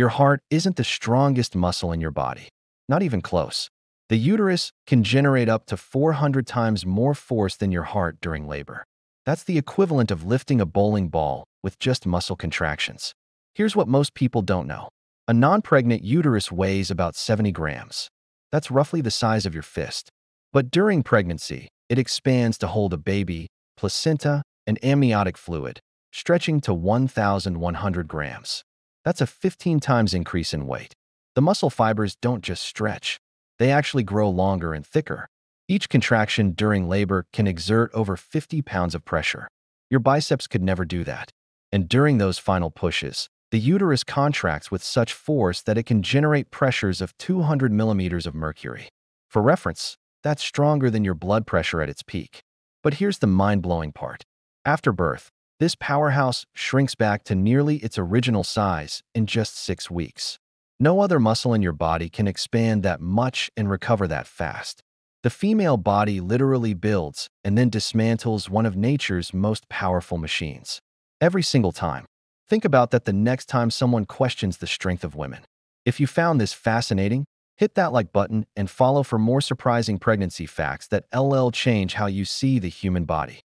Your heart isn't the strongest muscle in your body. Not even close. The uterus can generate up to 400 times more force than your heart during labor. That's the equivalent of lifting a bowling ball with just muscle contractions. Here's what most people don't know. A non-pregnant uterus weighs about 70 grams. That's roughly the size of your fist. But during pregnancy, it expands to hold a baby, placenta, and amniotic fluid, stretching to 1,100 grams. That's a 15 times increase in weight. The muscle fibers don't just stretch, they actually grow longer and thicker. Each contraction during labor can exert over 50 pounds of pressure. Your biceps could never do that. And during those final pushes, the uterus contracts with such force that it can generate pressures of 200 millimeters of mercury. For reference, that's stronger than your blood pressure at its peak. But here's the mind-blowing part. After birth, this powerhouse shrinks back to nearly its original size in just six weeks. No other muscle in your body can expand that much and recover that fast. The female body literally builds and then dismantles one of nature's most powerful machines. Every single time. Think about that the next time someone questions the strength of women. If you found this fascinating, hit that like button and follow for more surprising pregnancy facts that LL change how you see the human body.